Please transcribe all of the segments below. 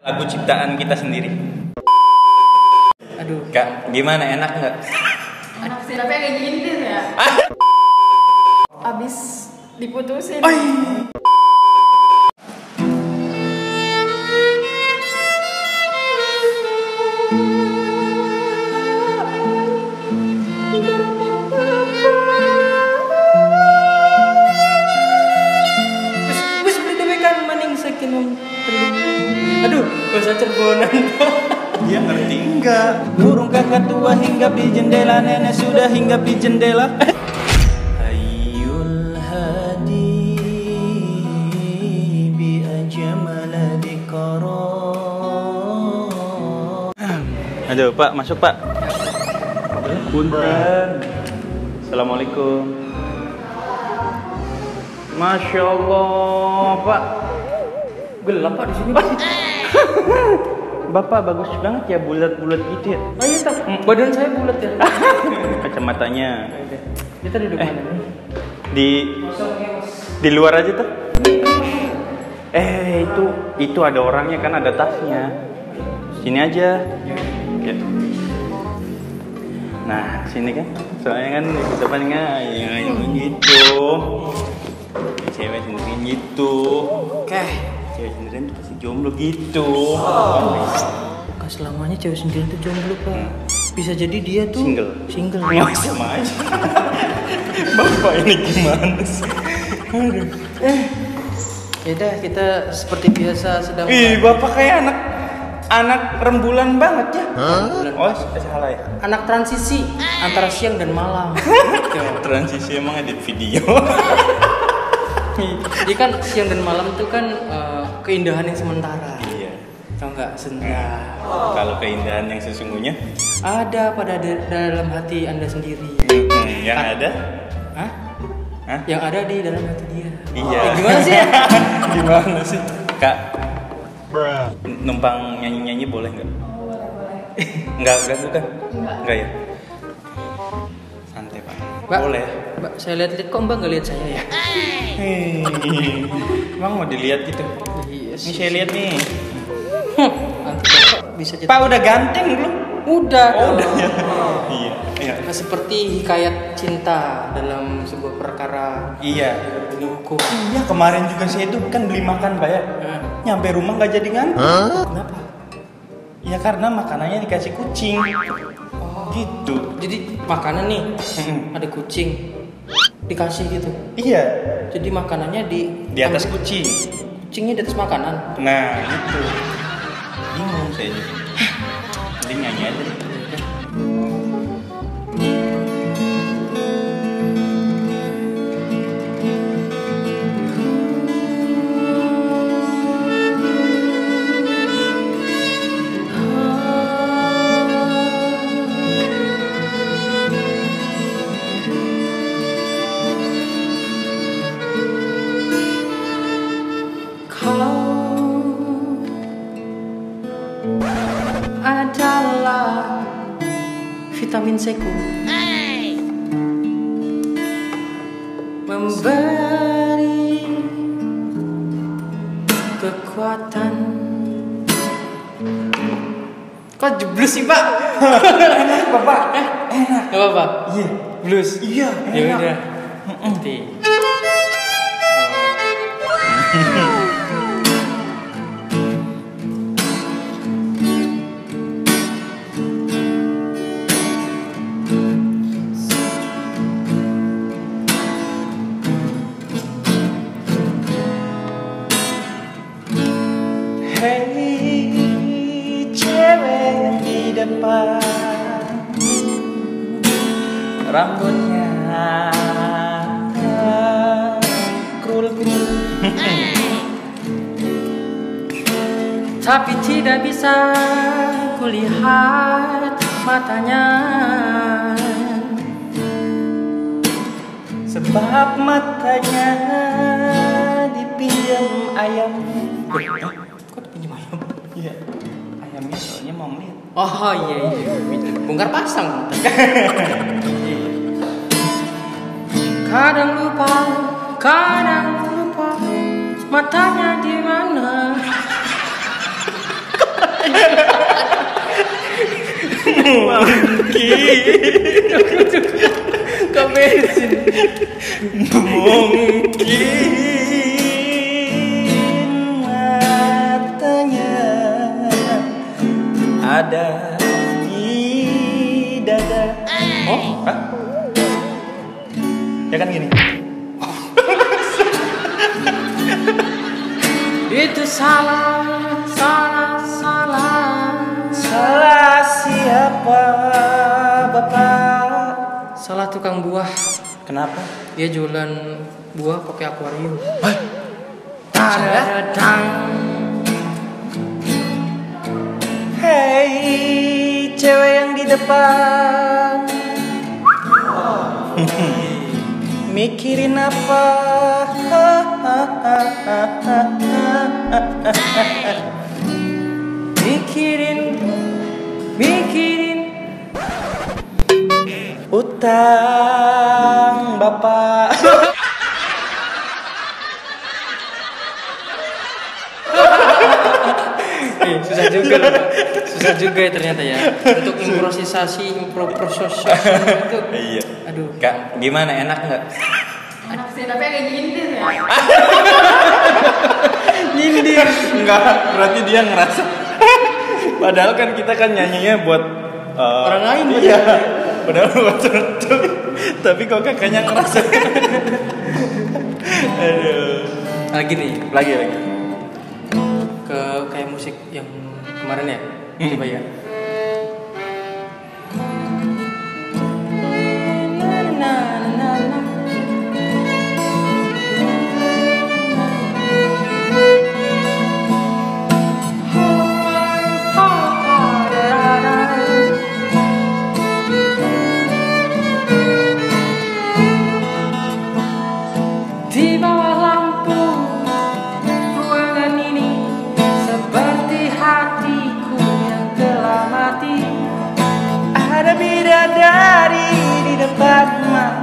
Lagu ciptaan kita sendiri. Aduh. Kak, gimana enak nggak? Tapi agak nyindir ya. Abis diputusin. Hinggap di jendela, nenek sudah hinggap di jendela. Ayyul hadi bi ajmala. Aduh, Pak, masuk, Pak. Punten. Assalamualaikum. Masya Allah, Pak. Gelap Pak di sini. Pak. Bapak bagus banget ya bulat-bulat gitu ya. Oh iya, tak. Badan saya bulat ya. Kacamatanya Kita duduk Eh. mana nih? di di luar aja tuh. Eh itu itu ada orangnya kan ada tasnya. Sini aja. Ya. Nah sini kan. Soalnya kan di depan nggak ya gitu. Cewek sendirian gitu. Oke. Cewek sendirian tuh pasti jomblo gitu. Gak selamanya cewek sendiri tuh jomblo Pak. Bisa jadi dia tuh Single. Single. Ya sama aja. Bapak ini gimana sih? Aduh. Ya udah kita seperti biasa sedang Ih, bapak kayak anak anak rembulan banget ya. Oh, salah ya. anak transisi antara siang dan malam. Transisi emang edit video. Jadi kan siang dan malam itu kan eh, keindahan yang sementara. iya. Tau nggak senja? Kalau keindahan yang sesungguhnya, Ada pada da- dalam hati anda sendiri. hmm, yang ada, Hah? Hah? Yang ada di dalam hati dia. iya. Eh, gimana sih? gimana sih? Kak, numpang nyanyi-nyanyi boleh nggak? Enggak, enggak bukan. Enggak ya. Santai pak. Mbak, Boleh. Mbak, saya lihat-lihat kok Mbak nggak lihat saya ya? Hei, emang mau dilihat gitu? Ini saya lihat nih. Bisa jadi. Pak udah ganteng belum? Udah. Oh, dong. udah ya. iya. Iya. Nah, seperti hikayat cinta dalam sebuah perkara Iya. ini hukum. Iya kemarin juga saya itu kan beli makan pak ya. Nah, Nyampe rumah nggak jadi ganteng. Kenapa? Ya karena makanannya dikasih kucing. Oh. Gitu. Jadi makanan nih ada kucing dikasih gitu. Iya. Jadi makanannya di Di atas kucing. Kucingnya di atas makanan. Nah itu. Bingung saya. Mending nyanyi aja deh. Jeblos sih pak? Bapak. Enak. Gak apa-apa. Iya. Blues. Iya. Ya enak. udah. Nanti. Rambutnya krul-krul Tapi tidak bisa kulihat matanya. Sebab matanya dipinjam ayam dia mau ngeliat oh, oh iya iya. Bongkar pasang. Kadang lupa kadang lupa matanya di mana? Mungkin. Kau bensin mungkin. Ada di dada. Oh, Hah? ya kan gini. Itu salah, salah, salah. Salah siapa, Bapak? Salah tukang buah. Kenapa? Dia jualan buah pakai akuarium. Tadadang. Hei, cewek yang di depan. Mikirin apa? Mikirin, mikirin. Utang Bapak. Eh, susah juga loh. Susah juga ya ternyata ya untuk improvisasi improvisasi itu Iya. aduh Kak, gimana enak nggak? Anak stand up kayak nyindir ya. Nyindir. Enggak, berarti dia ngerasa. Padahal kan kita kan nyanyinya buat eh, Orang lain, Iya. Padahal buat tutup. Tapi kok kakaknya ngerasa. Aduh. lagi nih Lagi lagi. Musik yang kemarin ya Hmm. coba ya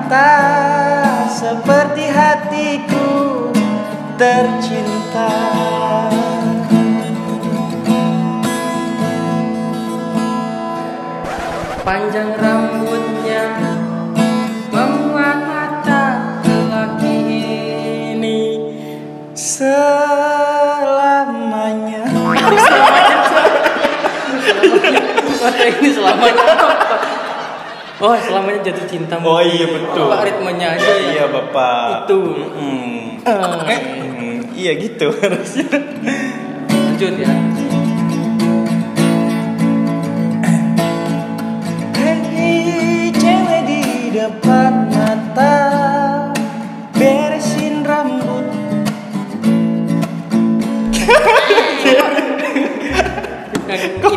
mata seperti hatiku tercinta. Panjang rambutnya membuat mata lelaki ini Selamanya. Mata ini selamanya apa? Oh, selamanya jatuh cinta. Oh iya betul. Pak ritmenya aja ya. Iya bapak. Itu. Mm. Eh. Eh, mm, iya gitu harusnya. Lanjut ya. Hei cewek di depan mata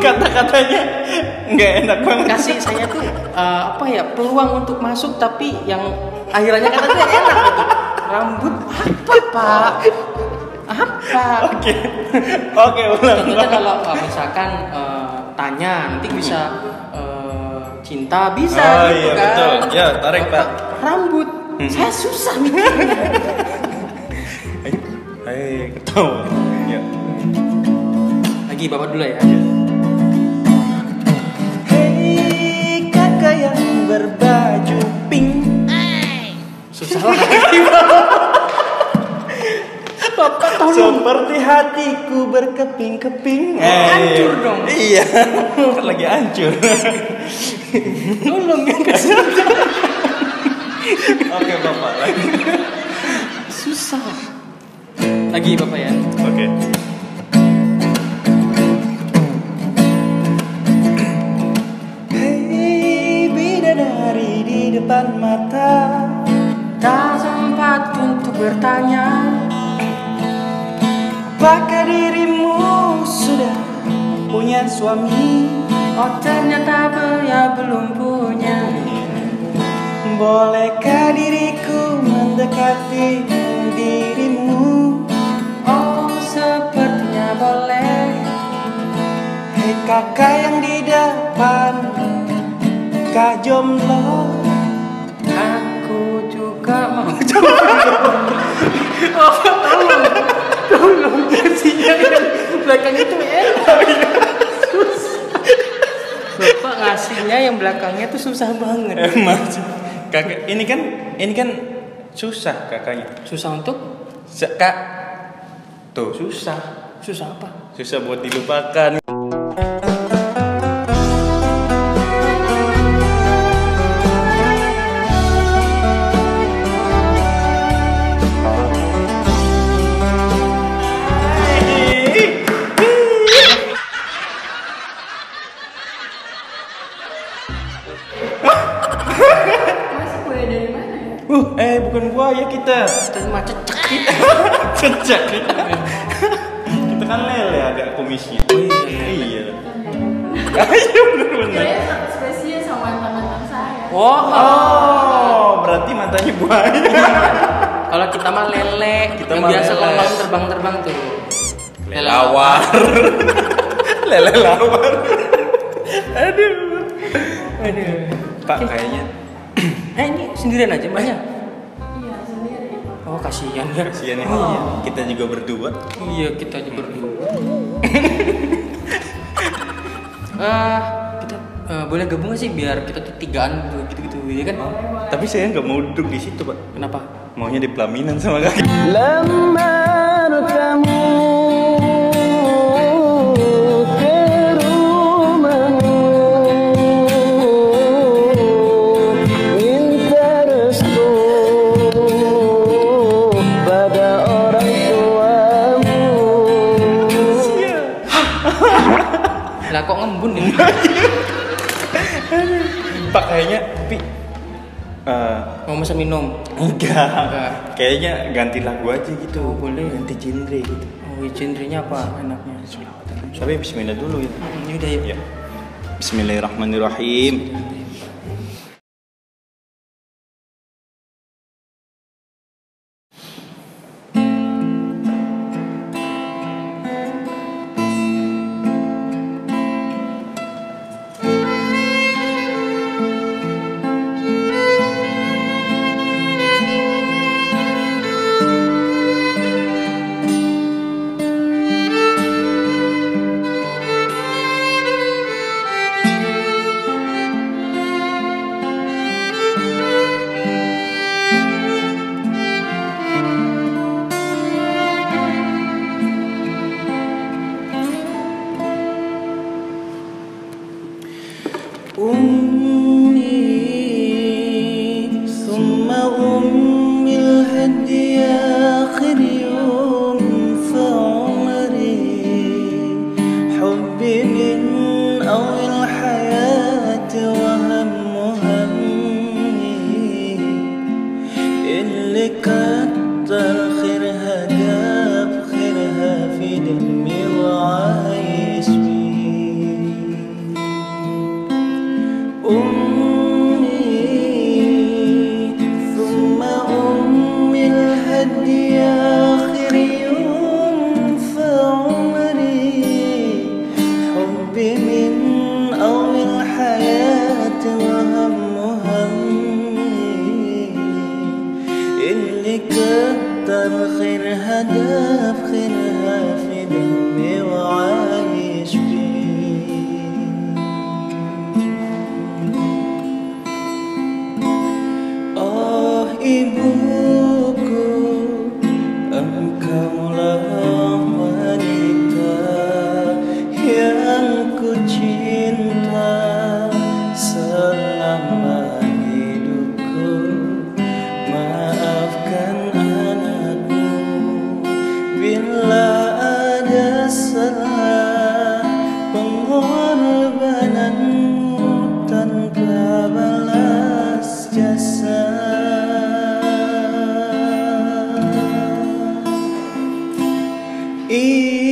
kata-katanya nggak enak banget? Kasih saya tuh eh, apa ya peluang untuk masuk tapi yang akhirannya kata tuh yang enak gitu. Rambut apa pak? Apa? Oke, oke ulang. Kalau uh, misalkan uh, tanya nanti bisa uh, cinta bisa Oh, gitu iya, kan. betul. Ya, tarik, Pak. Rambut. Hmm. Saya susah mikirnya. Hei, ketawa. Ya. Lagi Bapak dulu ya. Hei kakak yang berbaju pink. Susah lagi. Bapak tolong. Seperti hatiku berkeping-keping. Hancur dong. Iya, kan lagi hancur. Tolong ya kasih. Oke bapak lagi. Susah. Lagi Bapak ya. Oke. Hei depan mata. Tak sempat untuk bertanya. Apakah dirimu sudah punya suami? Oh ternyata ya belum punya. Bolehkah diriku mendekati dirimu? Oh sepertinya boleh. Hei kakak yang di depan Kak jomblo tolong, tolong kasihnya yang belakang itu enak. Bapak aslinya yang belakangnya tuh susah banget. Mas, kakak ini kan ini kan susah kakaknya. Susah untuk Kak, tuh susah, susah apa? susah buat dilupakan. Kita. Kita macet cekit. Cecak kita. kita kan lele ada kumisnya. Oh iya. Iya. Ayo bener-bener. Spesies sama mantan-mantan saya. Oh, Oh, berarti matanya buaya. kalau kita mah lele, Kita yang mah biasa lele. kalau terbang-terbang tuh. Lelawar. Lele lawar. Aduh. Aduh. Pak kayaknya Eh ini sendirian aja mbaknya kasihan. Ya. Kasihan oh. kita juga berdua. Iya kita juga berdua. Uh, kita uh, boleh gabung gak sih? Biar kita tuh tigaan gitu gitu ya kan? Oh, tapi saya nggak mau duduk di situ pak. Kenapa? Maunya di pelaminan sama kaki kamu. Pak kayaknya tapi eh, Mau pesan minum? enggak. Enggak. Kayaknya ganti lagu aja gitu. Oh, boleh. Ganti genre gitu. Oh, genrenya apa enaknya? Tapi bismillah dulu ya. Hmm, Yaudah yuk. Ya. Bismillahirrahmanirrahim. الديار. Ibu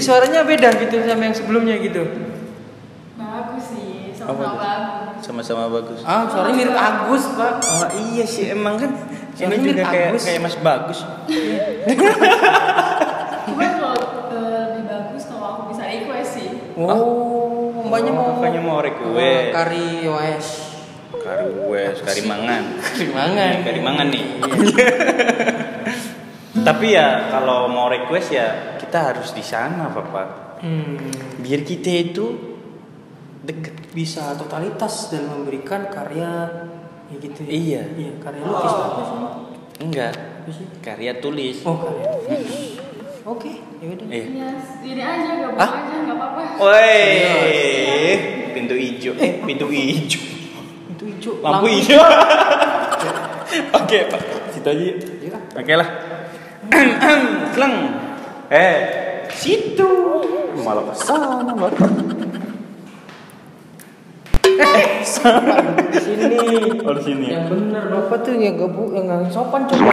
Jadi suaranya beda gitu sama yang sebelumnya gitu. Bagus sih, sama-sama bagus. Sama-sama bagus. Ah, suaranya mirip Agus, Pak. Oh iya sih emang kan ini juga kayak Agus. kayak Mas Bagus. Cuma kalau eh, lebih bagus kalau aku bisa request sih. Oh, mbaknya mau kakaknya mau Oh, request. kari wes. Kari wes, kari mangan. Kari mangan. Kari mangan nih. Tapi ya kalau mau request ya kita harus di sana, Bapak. Hmm. Biar kita itu deket. Bisa totalitas dalam memberikan karya ya gitu. ya. Iya. Iya, karya lukis apa sih? Enggak. Apa sih? Karya tulis. Oh, karya. Oke, ya udah. Iya. Iya, ini aja, gabung Hah? aja, nggak apa-apa. Woi, pintu hijau. Eh, pintu hijau. Itu hijau. Lampu hijau. Oke, Pak. Situ aja. yuk. Iya. Oke lah. Seleng. Eh, situ. Malah ke sana, Bang. Di sini. Oh, di sini. Yang benar Bapak tuh yang gak bu, yang gak sopan coba.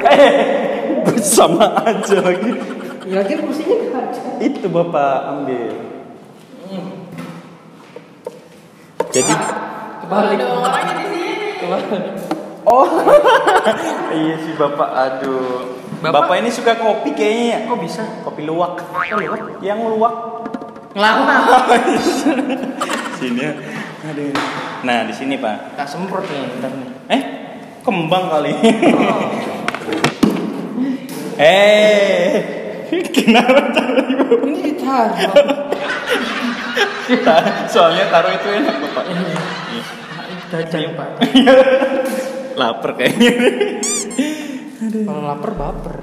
Sama aja lagi. Ya lagi kursinya gak ada. Itu Bapak ambil. Jadi Kebalik. Kebalik. Oh. iya sih Bapak, aduh. Bapak- Bapak, ini suka kopi kayaknya ya. Kok bisa? Kopi luwak. Oh, luwak. Yang luwak. Ngelama. sini ya. Aduh. Nah, di sini, Pak. Tak semprot nih, ntar nih. Eh, kembang kali. eh, kenapa taruh ibu? Ini ditaruh. Soalnya taruh itu enak, Bapak. Iya. Jajan Pak. Lapar kayaknya. Kalau lapar baper.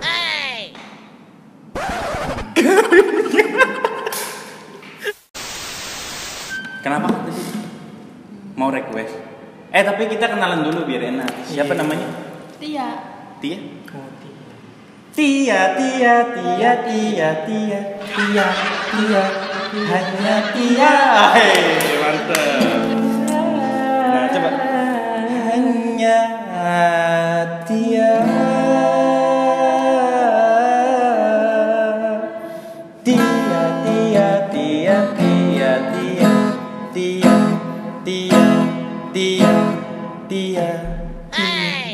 Kenapa? Mau request? Eh, tapi kita kenalan dulu biar enak. Siapa Iya. namanya? Tia. Tia? Oh, tidak. Tia, Tia, Tia, Tia, Tia, Tia, Tia, hanya Tia. Hei, mantap. Nah, coba. Hanya Tia. Tia, Tia, Tia, Tia, Tia, Tia, Tia, Tia, Tia.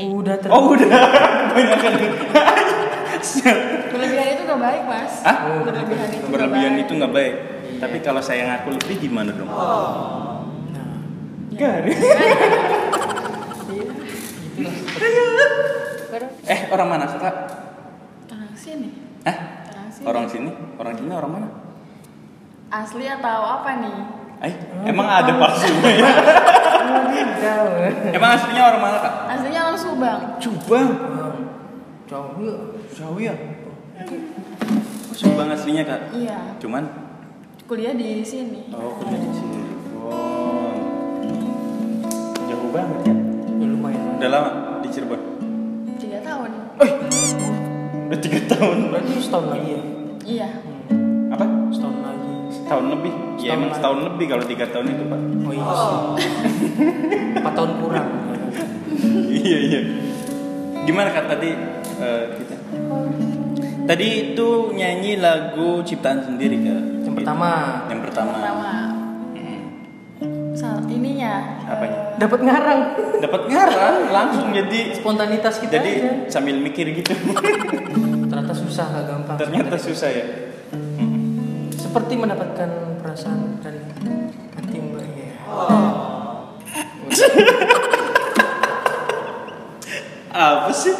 Udah ter. Oh udah, kebanyakan. Berlebihan itu gak baik, Mas. Hah? Berlebihan itu nggak Berlebihan baik. itu nggak baik. Tapi kalau saya ngaku lebih gimana dong? Nah, Gak. Eh orang mana kak? Orang sini. Hah? Orang sini. Orang sini? Orang sini orang mana? Asli atau apa nih? Eh, emang ada palsunya ya? emang aslinya orang mana kak? Aslinya orang Subang. Subang. Jauh ya. Jauh ya? Oh, Subang aslinya kak? Iya. Cuman Kuliah di sini. Oh, kuliah di Cirebon. Jauh banget ya? Ya. Udah lama di Cirebon? Tiga tahun. Udah tiga tahun. Berarti setahun lagi ya? Iya. Apa? Setahun lagi. Setahun lebih? Ya Setahun emang lagi. setahun lebih kalau tiga tahun itu pak. Oh iya sih. Empat tahun kurang. iya iya. Gimana kak tadi eh, kita? Tadi itu nyanyi lagu ciptaan sendiri kak. Yang pertama. Yang pertama. Pertama. Hmm. Sal- ininya. Apanya? Dapat ngarang. Dapat ngarang langsung jadi Spontanitas kita jadi aja. sambil mikir gitu. Ternyata susah, gak gampang. Ternyata susah ya. Seperti mendapatkan perasaan dari hati mbak ya. Apa sih?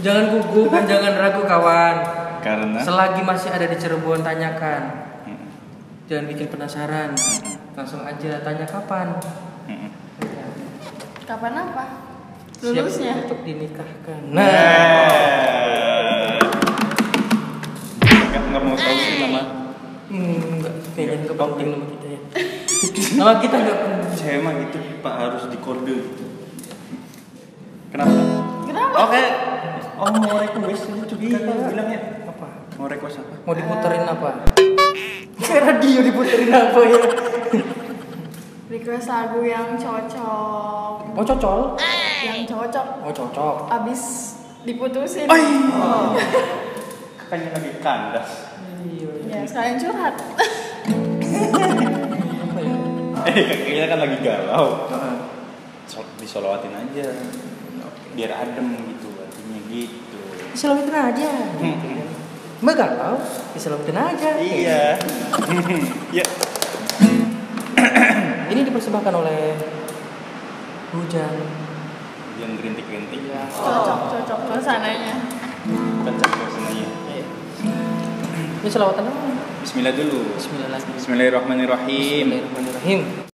Jangan gugup dan jangan ragu kawan. Karena Selagi masih ada di Cirebon tanyakan. Mm-mm. Jangan bikin penasaran. Langsung aja tanya kapan. Mm-mm. Kapan apa? Siap Lulusnya. untuk dinikahkan. Nah. Nah, Nggak, nggak mau tahu sih nama hmm, enggak kayaknya enggak penting nama kita ya. nama kita enggak penting. saya mah gitu pak harus di kode gitu. Kenapa? Kenapa? Oke. Oh mau request lucu gitu bilangnya. Apa? Mau request apa? Mau diputerin apa? Kayak radio diputerin apa ya? Request lagu yang cocok. Oh cocol? Yang cocok Oh cocok. abis diputusin. Oh. Katanya lagi kandas. Iya. Ya, sekalian curhat. Eh kayaknya kan lagi galau. Heeh. So- Disolowatin aja. Biar adem gitu artinya gitu. Diselametin aja. Mbak galau, diselametin aja. Iya. ya. Ini dipersembahkan oleh hujan. Yang gerintik-gerintik. Iya. Cocok, cocok suasananya. Kacang suasananya. Iya. Ini selawatan apa? Bismillah dulu. Bismillahirrahmanirrahim. Bismillahirrahmanirrahim.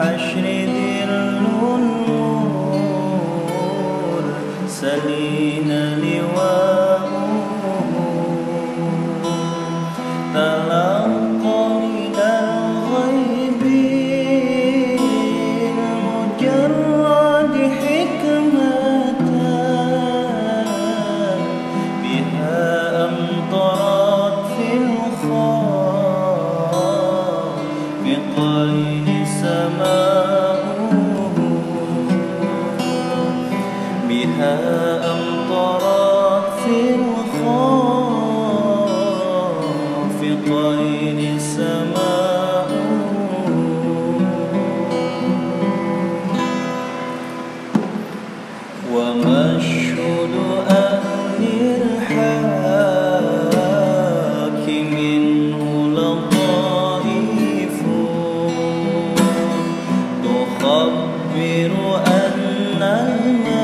الحشر ذي النور سلينا لواء أخبر أن الماء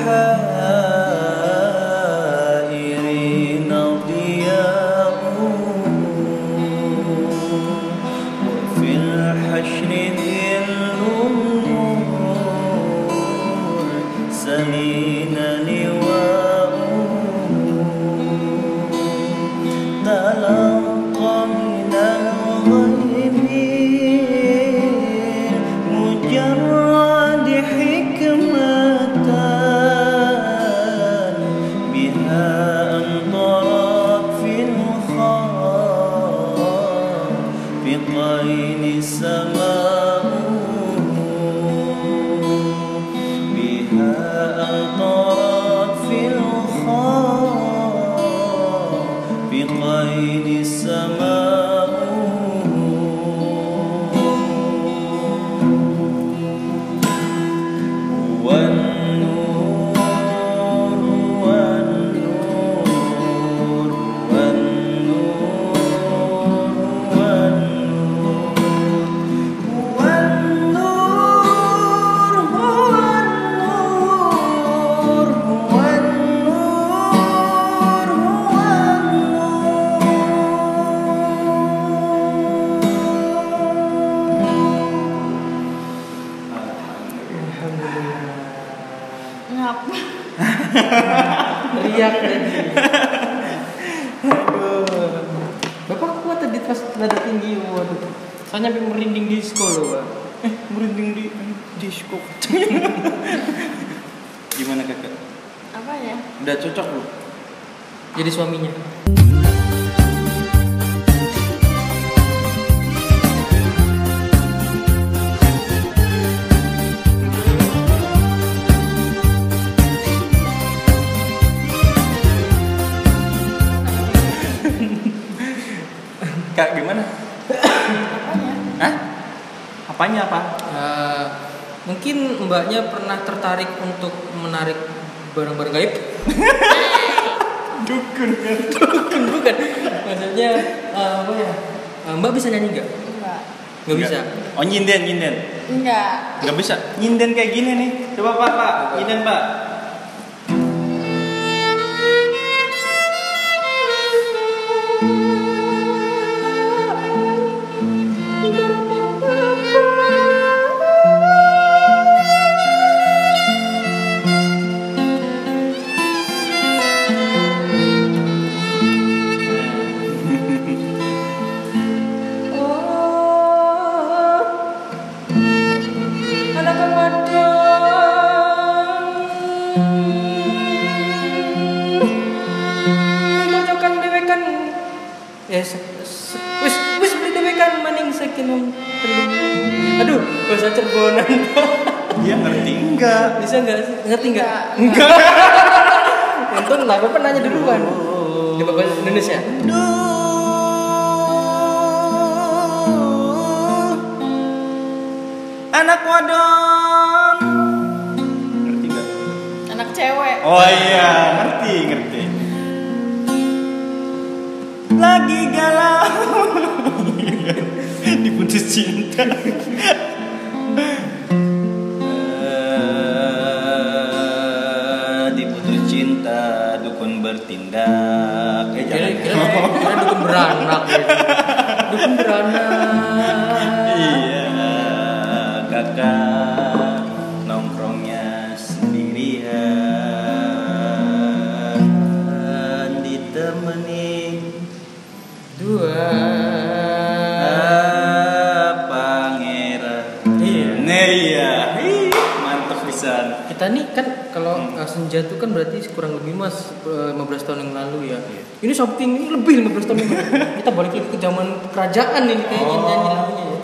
her. Kak, gimana? Apanya? Hah? Apanya apa? Eh, mungkin mbaknya pernah tertarik untuk menarik barang-barang gaib? Dukun kan? Bukan, bukan. Maksudnya eh, apa ya? Eh, mbak bisa nyanyi nggak? Enggak. Nggak bisa. Oh nyinden, nyinden. Enggak. Nggak bisa. Nyinden kayak gini nih. Coba pak, pak. Nyinden pak. Ya, se- se- wis wis beli dewekan maning saking Aduh, bahasa Cirebonan. Dia ngerti enggak? Bisa nggak sih? Ngerti nggak? Enggak. Untung lah, Bapak nanya duluan. Di Bapak Indonesia. Anak wadon. Ngerti enggak? Anak cewek. Oh iya, ngerti, ngerti. Lagi galau. Diputus cinta. Eh, diputus cinta dukun bertindak eh Kira jangan kira kira dukun beranak gitu. Dukun beranak. iya kakak senja itu kan berarti kurang lebih mas uh, 15 tahun yang lalu ya. Ini saking ini lebih 15 tahun yang lalu. Kita balik lagi ke zaman kerajaan ini kayaknya Oh. nyanyi lagunya ya.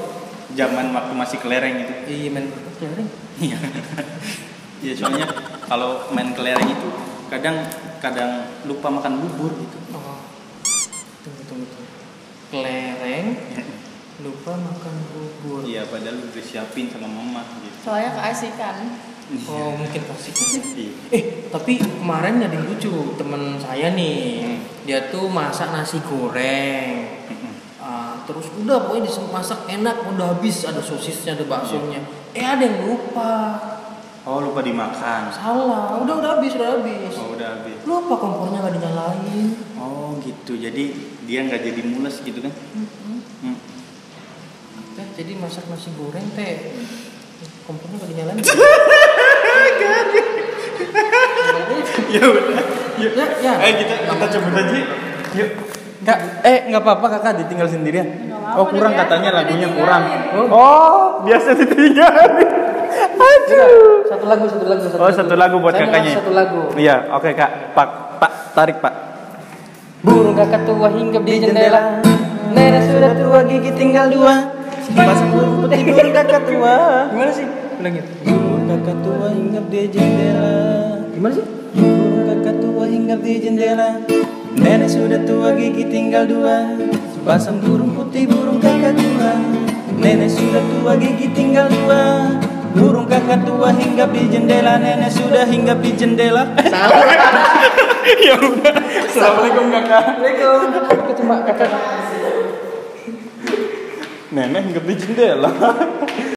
Zaman waktu masih kelereng itu. Iya main kelereng. Iya. Iya soalnya kalau main kelereng itu kadang kadang lupa makan bubur gitu. Oh. Tunggu tunggu tunggu. Kelereng lupa makan bubur. Iya padahal udah siapin sama mama gitu. Soalnya keasikan. Oh mungkin pasti. Iya. Eh tapi kemarin ada yang lucu teman saya nih. Hmm. Dia tuh masak nasi goreng. Ah, terus udah pokoknya dimasak enak udah habis ada sosisnya ada baksonya. Eh ada yang lupa. Oh lupa dimakan. Salah. Udah udah habis udah habis. Oh udah habis. Lupa kompornya nggak dinyalain. Oh gitu. Jadi dia nggak jadi mules gitu kan? Hmm. Teh jadi masak nasi goreng teh kompornya nggak dinyalain. ya udah. Yuk. Ya, ya. Eh kita kita coba aja. Yuk. Kak, eh nggak apa-apa kakak ditinggal sendirian. Apa-apa, Oh kurang dia- katanya lagunya kurang. Oh biasa ditinggalin. Enggak, satu lagu, satu lagu, satu Oh satu lagu buat Saya kakaknya. Satu lagu. Iya oke kak. Pak Pak tarik pak. Burung kakak tua hinggap di jendela. Nenek sudah tua gigi tinggal dua. Pasang burung putih burung kakak tua Gimana sih? Burung kakak tua hinggap di jendela Gimana sih? Burung kakak tua hinggap di jendela Nenek sudah tua gigi tinggal dua Pasang burung putih burung kakak tua Nenek sudah tua gigi tinggal dua Burung kakak tua hinggap di jendela Nenek sudah hinggap di jendela Salah. ya udah. Assalamualaikum kakak. Assalamualaikum. Aku cuma kakak. Nenek nggak di jendela.